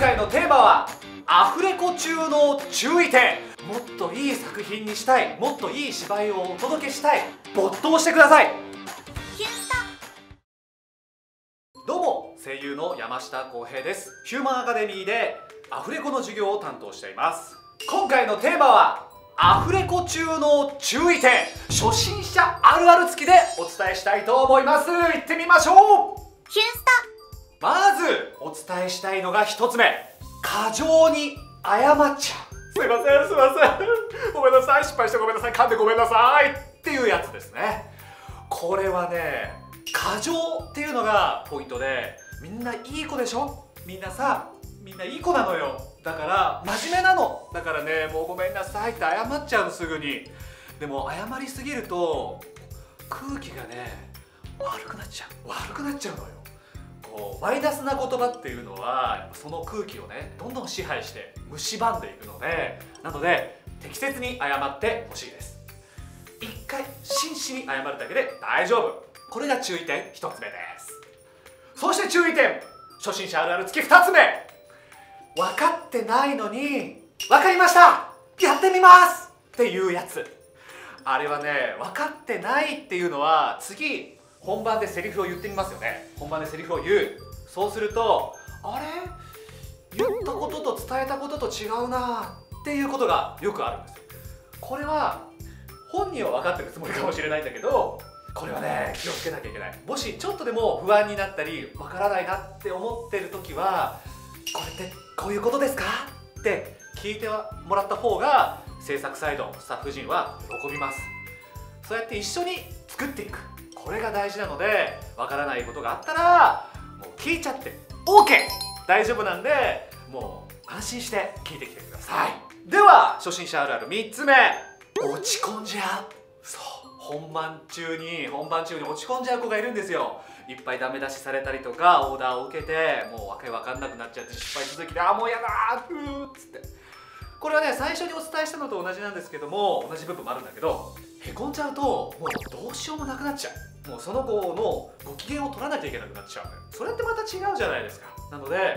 回のテーマはアフレコ中の注意点。もっといい作品にしたい。もっといい芝居をお届けしたい。没頭してください。どうも声優の山下康平です。ヒューマンアカデミーでアフレコの授業を担当しています。今回のテーマはアフレコ中の注意点。初心者あるある付きでお伝えしたいと思います。行ってみましょう。ヒュースタまずお伝えしたいのが一つ目。過剰に謝っちゃう。すいませんすいません。ごめんなさい失敗してごめんなさい噛んでごめんなさいっていうやつですね。これはね過剰っていうのがポイントでみんないい子でしょ？みんなさみんないい子なのよ。だから真面目なの。だからねもうごめんなさいって謝っちゃうのすぐに。でも謝りすぎると空気がね悪くなっちゃう。悪くなっちゃうのよこうマイナスな言葉っていうのはその空気をねどんどん支配して蝕んでいくのでなので適切に謝ってほしいです。一回真摯に謝るだけで大丈夫。これが注意点1つ目です。そして注意点。初心者あるある付き2つ目。分かってないのに分かりました。やってみます。っていうやつ。あれはね分かってないっていうのは次本番でセリフを言ってみますよね。本番でセリフを言う。そうするとあれ？言ったことと伝えたことと違うな。っていうことがよくあるんです。これは本人は分かってるつもりかもしれないんだけどこれはね気をつけなきゃいけない。もしちょっとでも不安になったり分からないなって思ってる時はこれってこういうことですか？って聞いてもらった方が制作サイドスタッフ陣は喜びます。そうやって一緒に作っていく。これが大事なのでわからないことがあったらもう聞いちゃって OK! 大丈夫なんでもう安心して聞いてきてください。では初心者あるある3つ目。落ち込んじゃう。そう本番中に本番中に落ち込んじゃう子がいるんですよ。いっぱいダメ出しされたりとかオーダーを受けてもうわけわかんなくなっちゃって失敗続きであーもうやだーうーっつって。これはね最初にお伝えしたのと同じなんですけども同じ部分もあるんだけどへこんじゃうともうどうしようもなくなっちゃう。もうその子のご機嫌を取らなきゃいけなくなっちゃうそれってまた違うじゃないですか。なので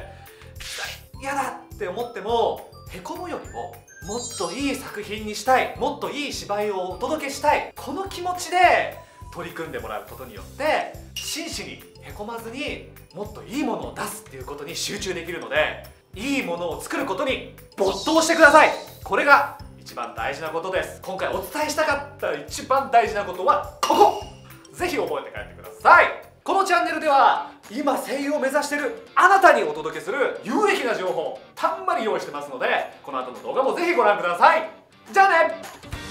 嫌だって思ってもへこむよりももっといい作品にしたい。もっといい芝居をお届けしたい。この気持ちで取り組んでもらうことによって真摯にへこまずにもっといいものを出すっていうことに集中できるのでいいものを作ることに没頭してください。これが一番大事なことです。今回お伝えしたかった一番大事なことはここ。は今声優を目指してるあなたにお届けする有益な情報たんまり用意してますのでこの後の動画もぜひご覧ください。じゃあね。